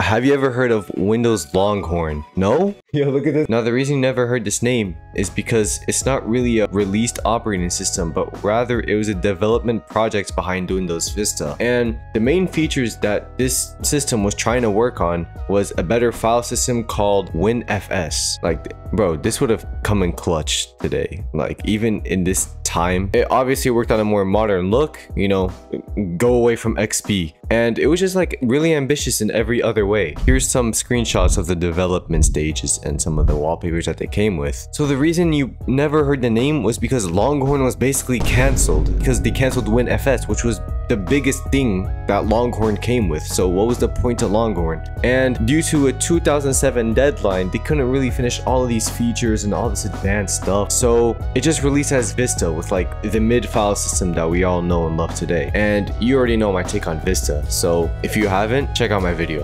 Have you ever heard of Windows Longhorn? No? Yo, look at this. Now, the reason you never heard this name is because it's not really a released operating system, but rather it was a development project behind Windows Vista. And the main features that this system was trying to work on was a better file system called WinFS. Like, bro, this would have come in clutch today. Like, even in this time. It obviously worked on a more modern look, you know, go away from XP. And it was just like really ambitious in every other way. Here's some screenshots of the development stages and some of the wallpapers that they came with. So the reason you never heard the name was because Longhorn was basically cancelled because they cancelled WinFS, which was the biggest thing that Longhorn came with. So what was the point of Longhorn? And due to a 2007 deadline, they couldn't really finish all of these features and all this advanced stuff. So it just released as Vista with like the mid file system that we all know and love today. And you already know my take on Vista. So if you haven't, check out my video.